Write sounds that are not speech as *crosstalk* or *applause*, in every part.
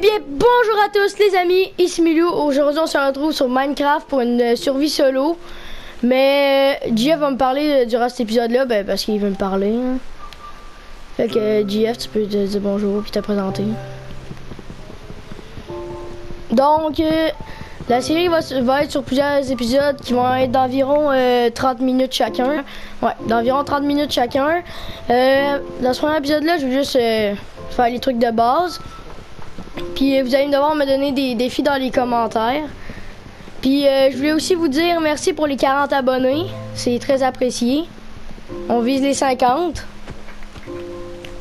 bien, bonjour à tous les amis, ici Milou. Aujourd'hui, on se retrouve sur Minecraft pour une euh, survie solo. Mais euh, Jeff va me parler euh, durant cet épisode-là, ben, parce qu'il veut me parler. hein. Fait que euh, Jeff, tu peux te dire bonjour puis te présenter. Donc, euh, la série va, va être sur plusieurs épisodes qui vont être d'environ euh, 30 minutes chacun. Ouais, d'environ 30 minutes chacun. Euh, dans ce premier épisode-là, je vais juste euh, faire les trucs de base. Puis euh, vous allez devoir me donner des défis dans les commentaires. Puis euh, je voulais aussi vous dire merci pour les 40 abonnés. C'est très apprécié. On vise les 50.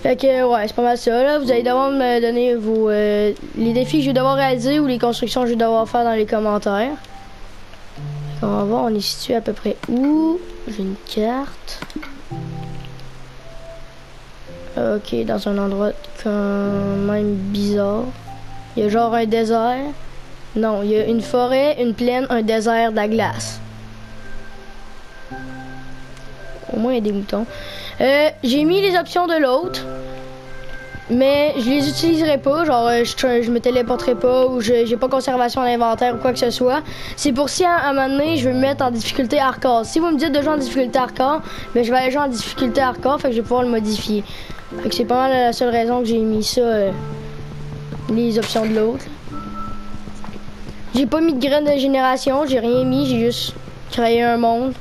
Fait que ouais, c'est pas mal ça là. Vous allez devoir me donner vos euh, les défis que je vais devoir réaliser ou les constructions que je vais devoir faire dans les commentaires. Qu'on va voir, on est situé à peu près où? J'ai une carte. Ok, dans un endroit quand même bizarre. Il y a genre un désert. Non, il y a une forêt, une plaine, un désert, de la glace. Au moins, il y a des moutons. Euh, J'ai mis les options de l'autre. Mais je les utiliserai pas, genre euh, je, je me téléporterai pas ou j'ai pas conservation d'inventaire ou quoi que ce soit. C'est pour si à, à un moment donné je veux me mettre en difficulté hardcore. Si vous me dites de jouer en difficulté hardcore, ben je vais aller jouer en difficulté hardcore, fait que je vais pouvoir le modifier. Fait que c'est pas mal la seule raison que j'ai mis ça, euh, les options de l'autre. J'ai pas mis de graines de génération, j'ai rien mis, j'ai juste créé un monde.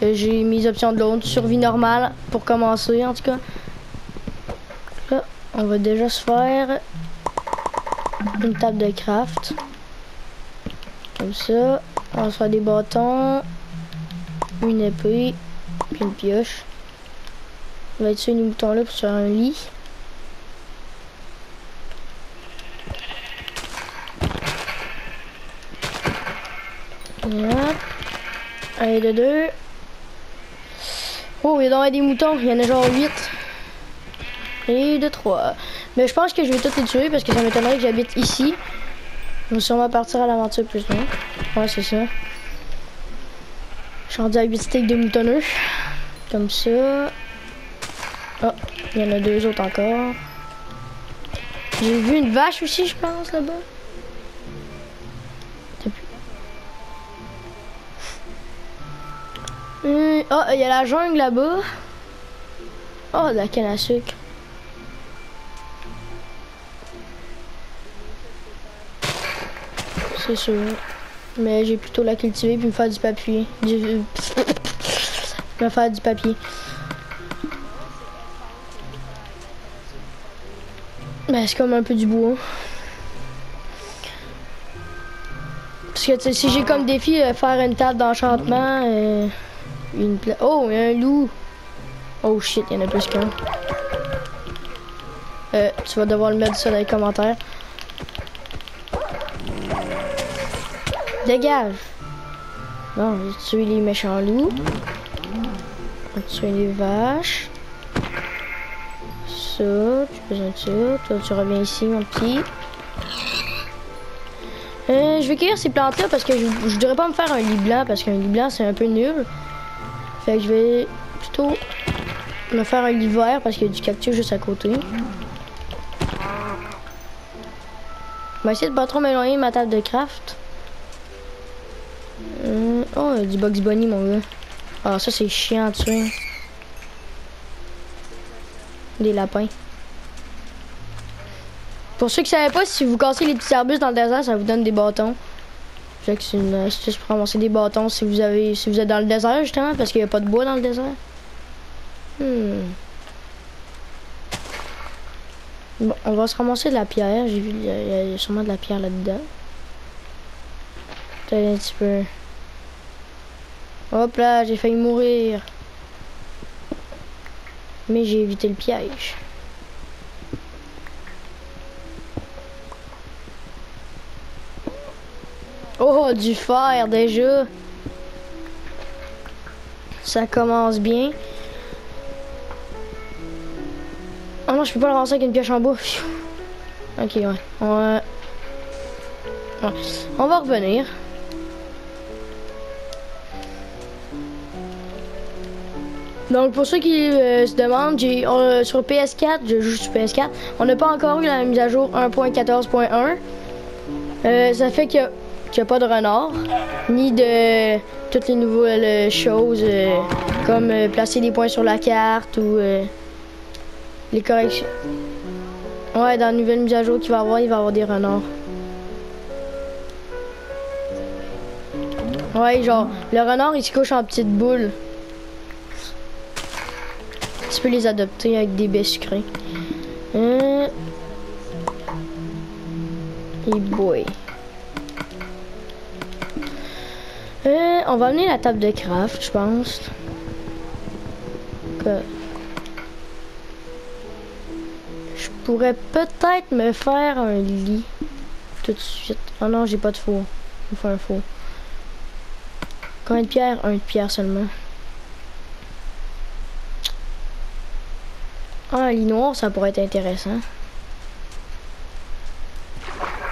Que j'ai mis options de l'autre, survie normale pour commencer en tout cas. Là, on va déjà se faire une table de craft. Comme ça. On va se faire des bâtons, une épée, puis une pioche. On va être sur les moutons là pour faire un lit. Hop. Allez, de deux. Oh, il y a donc des moutons. Il y en a genre 8. Et de 3. Mais je pense que je vais tous les tuer parce que ça m'étonnerait que j'habite ici. On va sûrement partir à l'aventure plus loin. Ouais, c'est ça. Je suis rendu à 8 steaks de moutonneux. Comme ça. Oh, il y en a deux autres encore. J'ai vu une vache aussi, je pense, là-bas. Hum, Oh, il y a la jungle là-bas. Oh, de la canne à sucre. C'est sûr. Mais j'ai plutôt la cultiver puis me faire du papier. Du... *laughs* me faire du papier. Ben, c'est comme un peu du bois. Parce que si j'ai comme défi euh, faire une table d'enchantement, euh, une pla- Oh, il y a un loup. Oh shit, il y en a plus qu'un. Euh, tu vas devoir le mettre ça dans les commentaires. Dégage. Bon, j'ai tué les méchants loups. On va tuer les vaches. Ça, tu besoin de ça. Toi, tu reviens ici, mon petit. Euh, je vais cueillir ces plantes-là parce que je, je devrais pas me faire un lit blanc parce qu'un lit blanc c'est un peu nul. Fait que je vais plutôt me faire un lit vert parce qu'il y a du cactus juste à côté. On va essayer de pas trop m'éloigner ma table de craft. Euh, oh, il y a du Bugs Bunny, mon gars. Ah, ça, c'est chiant à tuer. Des lapins. Pour ceux qui savaient pas, si vous cassez les petits arbustes dans le désert, ça vous donne des bâtons. Fait que c'est une astuce pour ramasser des bâtons si vous avez si vous êtes dans le désert justement parce qu'il n'y a pas de bois dans le désert. Hmm. On va se ramasser de la pierre. J'ai vu il y, a- il y a sûrement de la pierre là-dedans. Peut-être un petit peu. Hop là, j'ai failli mourir. Mais j'ai évité le piège. Oh, du fer déjà. Ça commence bien. Oh non, je peux pas le avec une pioche en bois. Pfiou. Ok, ouais. On va... ouais. On va revenir. Donc pour ceux qui euh, se demandent, euh, sur PS4, je joue sur PS4, on n'a pas encore eu la mise à jour 1.14.1. Euh, ça fait qu'il n'y a, pas de renard, ni de toutes les nouvelles choses comme placer des points sur la carte ou les corrections. Ouais, dans la nouvelle mise à jour qu'il va y avoir, il va y avoir des renards. Ouais, genre, le renard, il se couche en petites boules. Tu peux les adopter avec des baies sucrées. Euh... Et boy. On va amener la table de craft, je pense. Que... Je pourrais peut-être me faire un lit tout de suite. Oh non, j'ai pas de four. Il faut un four. Combien de pierres Un de pierre seulement. Ah, un lit noir, ça pourrait être intéressant.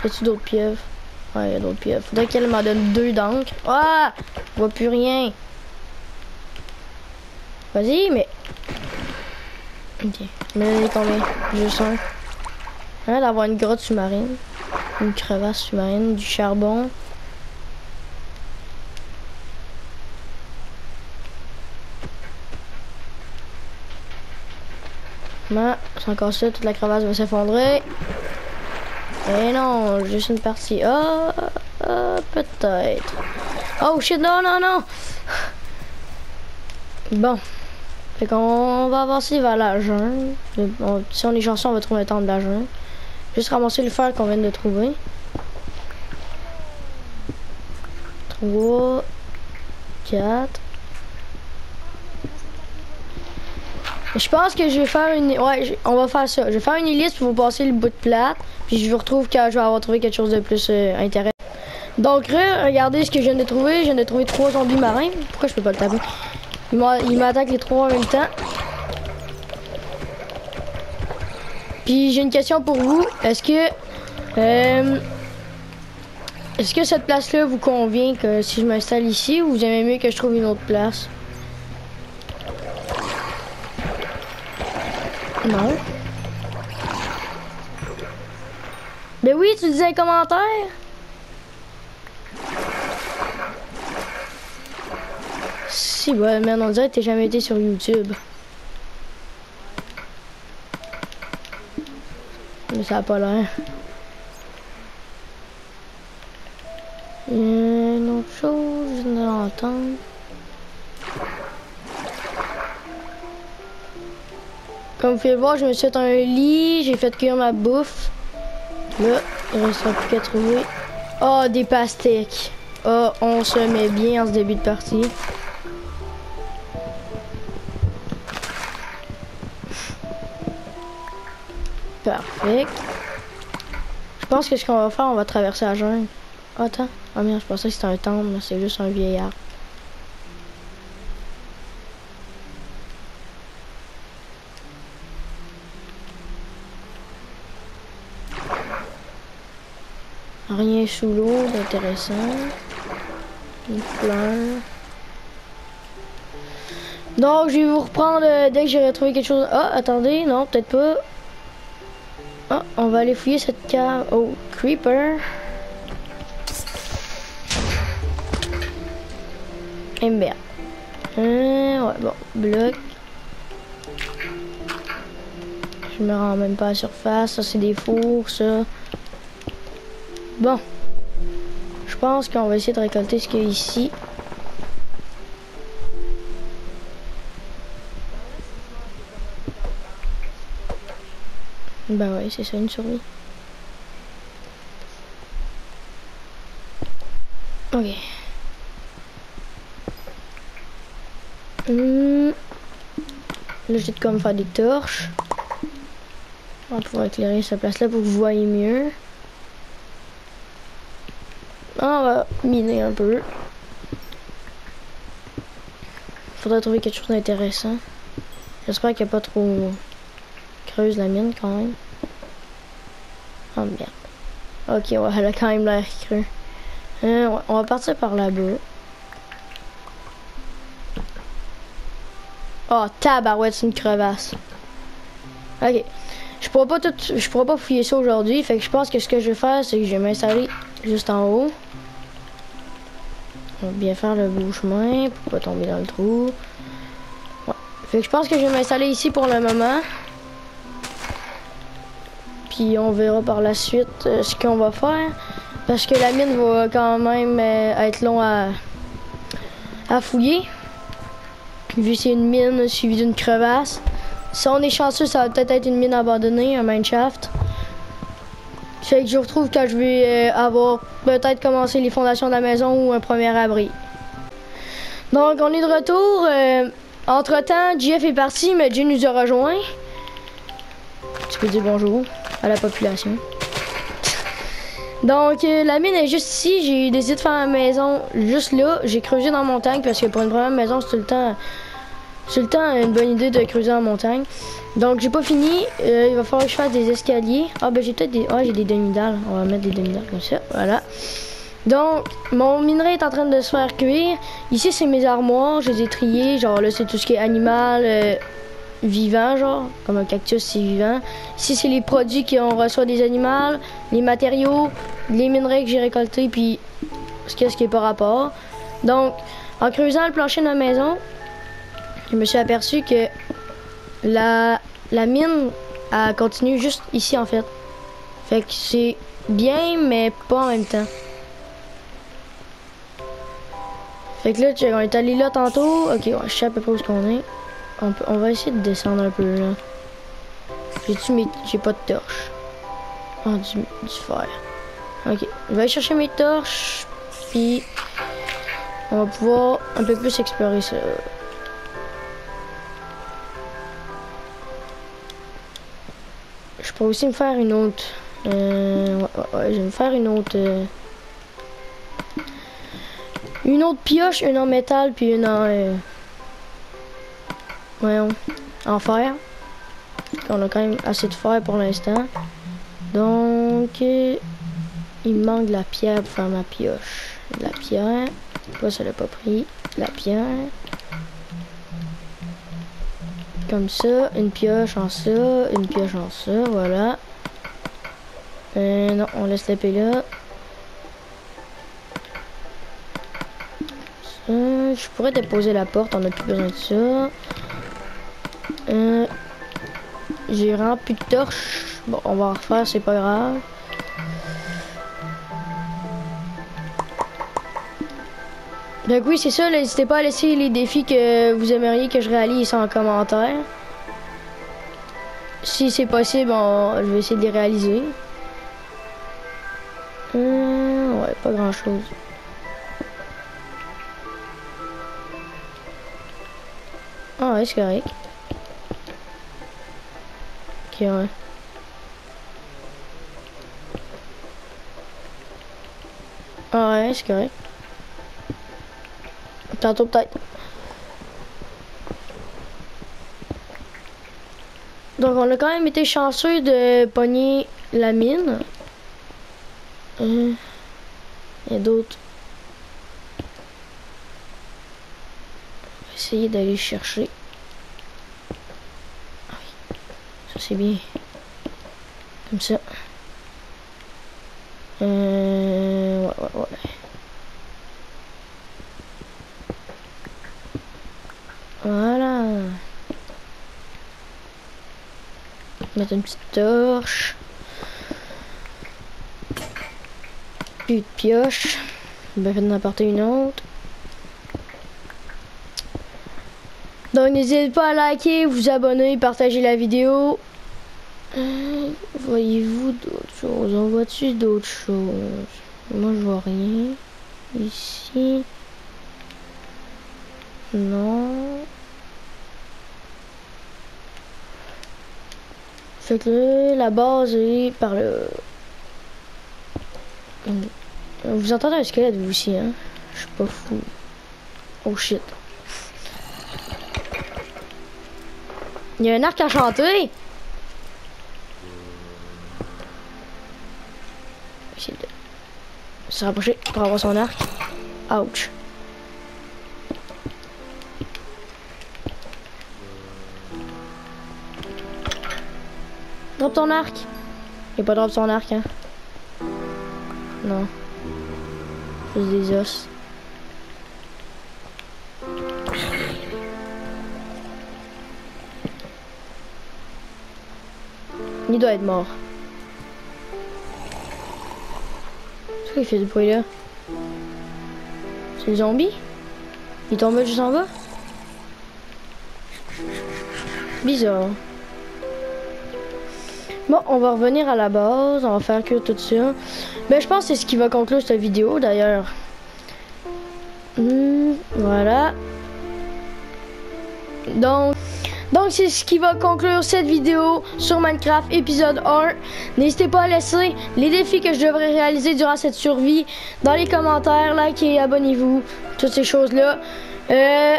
Y a-tu d'autres pieuvres? Ouais, y a d'autres pieuvres. Faudrait qu'elle m'en donne deux d'encre. Ah! Je vois plus rien. Vas-y, mais... Ok. Mais combien? Juste un. Hein, d'avoir une grotte sous-marine. Une crevasse sous-marine, du charbon. c'est encore ça, toute la crevasse va s'effondrer. Et non, juste une partie. Oh, oh peut-être. Oh shit, non, non, non. Bon. Fait qu'on va avancer vers la jungle. si on est chanceux, on va trouver un temps de la jungle. Juste ramasser le fer qu'on vient de trouver. 3, 4, Je pense que je vais faire une... Ouais, on va faire ça. Je vais faire une liste pour vous passer le bout de plate. Puis je vous retrouve quand je vais avoir trouvé quelque chose de plus euh, intéressant. Donc, regardez ce que je viens de trouver. Je viens de trouver trois zombies marins. Pourquoi je peux pas le taper? Il m'attaque les trois en même temps. Puis j'ai une question pour vous. Est-ce que... Euh, Est-ce que cette place-là vous convient que si je m'installe ici ou vous aimez mieux que je trouve une autre place? Non. Ben oui, tu disais un commentaire. Si, bah, mais on dirait que t'as jamais été sur YouTube. Mais ça a pas l'air. Une autre chose, je viens de Comme vous pouvez voir, je me suis fait un lit, j'ai fait cuire ma bouffe. Là, il ne restera plus qu'à trouver. Oh, des pastèques. Oh, on se met bien en ce début de partie. Parfait. Je pense que ce qu'on va faire, on va traverser la jungle. attends. Oh merde, je pensais que c'était un temple, c'est juste un vieillard. Sous l'eau d'intéressant. Une. Donc, je vais vous reprendre euh, dès que j'ai retrouvé quelque chose. Ah, attendez, non, peut-être pas. Ah, on va aller fouiller cette cave. Oh, creeper. Et. Euh, ouais, bon, bloc. Je me rends même pas à la surface. Ça, c'est des fours, ça. Bon. Je pense qu'on va essayer de récolter ce qu'il y a ici. Bah ouais, c'est ça une survie. Ok. Hum. Là, j'ai de comme faire des torches. On va pouvoir éclairer cette place-là pour que vous voyez mieux. On va miner un peu. Faudrait trouver quelque chose d'intéressant. J'espère qu'il n'y a pas trop creuse la mine quand même. Oh merde. Ok, ouais, elle a quand même l'air creux. Euh, on va partir par là-bas. Oh, tabarouette, c'est une crevasse. Ok. Je pourrais pas tout, je pourrais pas fouiller ça aujourd'hui, fait que je pense que ce que je vais faire, c'est que je vais m'installer juste en haut. On va bien faire le beau chemin pour pas tomber dans le trou. Ouais. Fait que je pense que je vais m'installer ici pour le moment. Puis on verra par la suite euh, ce qu'on va faire. Parce que la mine va quand même euh, être long à, à fouiller. Vu que c'est une mine suivie d'une crevasse. Si on est chanceux, ça va peut-être être une mine abandonnée, un mineshaft. Fait que je retrouve quand je vais euh, avoir peut-être commencé les fondations de la maison ou un premier abri. Donc on est de retour. Euh, entre temps, Jeff est parti, mais Jim nous a rejoint. Tu peux dire bonjour à la population. Donc euh, la mine est juste ici. J'ai décidé de faire la maison juste là. J'ai creusé dans mon tank parce que pour une première maison, c'est tout le temps le temps une bonne idée de creuser en montagne. Donc j'ai pas fini. Euh, il va falloir que je fasse des escaliers. Ah ben j'ai peut-être des. Ah j'ai des demi-dalles. On va mettre des demi-dalles comme ça. Voilà. Donc mon minerai est en train de se faire cuire. Ici c'est mes armoires. Je les ai triées. Genre là c'est tout ce qui est animal. Euh, vivant genre comme un cactus c'est vivant ici c'est les produits qu'on reçoit des animaux les matériaux les minerais que j'ai récoltés puis ce qui est pas rapport donc en creusant le plancher de ma maison je me suis aperçu que la, la mine a continué juste ici en fait. Fait que c'est bien, mais pas en même temps. Fait que là, tu on est allé là tantôt. Ok, je sais à peu près où qu'on est. On, peut, on va essayer de descendre un peu là. J'ai-tu mes... J'ai pas de torche. Oh, du, du fer. Ok, je vais aller chercher mes torches. Puis, on va pouvoir un peu plus explorer ça. Pourrais aussi me faire une autre. Euh, ouais, je vais me faire une autre. Euh, une autre pioche, une en métal, puis une en. Euh, voyons, en fer. On a quand même assez de fer pour l'instant. Donc, il me manque de la pierre pour faire ma pioche. De la pierre. Pourquoi ça l'a pas pris? La pierre. Comme ça, une pioche en ça, une pioche en ça, voilà. Euh, non, on laisse l'épée là. je pourrais déposer la porte, on a plus besoin de ça. Euh, J'ai vraiment plus de torches. Bon, on va refaire, c'est pas grave. Donc oui, c'est ça. N'hésitez pas à laisser les défis que vous aimeriez que je réalise en commentaire. Si c'est possible, je vais essayer de les réaliser. Hum, ouais, pas grand chose. Ah ouais, c'est correct. Ok, ouais. Ah ouais, c'est correct. Peut-être. Donc on a quand même été chanceux de pogner la mine. Euh, a d'autres. Essayer d'aller chercher. Ah. Ça c'est bien. Comme ça. Euh, ouais, ouais, ouais. Voilà. Mettre une petite torche. Plus de pioche. Ben, d'en apporter une autre. Donc n'hésitez pas à liker, vous abonner, partager la vidéo. Euh, voyez-vous d'autres choses? On voit-tu d'autres choses Moi je vois rien. Ici. Non. Fait que la base est par le... Vous entendez un squelette vous aussi, hein? Je suis pas fou. Oh shit. Il y a un arc à chanter! Essayer de se rapprocher pour avoir son arc. Ouch. Ton arc. Il pas drop son arc, hein. Non. Juste des os. Il doit être mort. Qu'est-ce qu'il fait du bruit là? C'est le zombie? Il tombe juste en bas? Bizarre. Bon, on va revenir à la base, on va faire que tout ça. Ben, je pense que c'est ce qui va conclure cette vidéo d'ailleurs. Hmm, voilà. Donc, donc c'est ce qui va conclure cette vidéo sur Minecraft épisode 1. N'hésitez pas à laisser les défis que je devrais réaliser durant cette survie dans les commentaires, likez, abonnez-vous, toutes ces choses-là. Euh,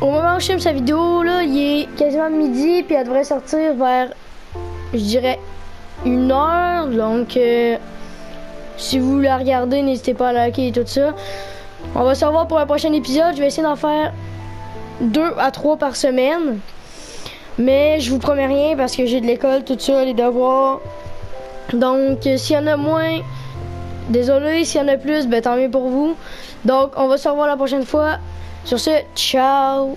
au moment où je filme cette vidéo, là, il est quasiment midi, puis elle devrait sortir vers, je dirais, une heure. Donc, euh, si vous la regardez, n'hésitez pas à liker et tout ça. On va se revoir pour un prochain épisode. Je vais essayer d'en faire deux à trois par semaine. Mais je vous promets rien parce que j'ai de l'école, tout ça, les devoirs. Donc, euh, s'il y en a moins, désolé. S'il y en a plus, ben tant mieux pour vous. Donc, on va se revoir la prochaine fois. Sur ce, ciao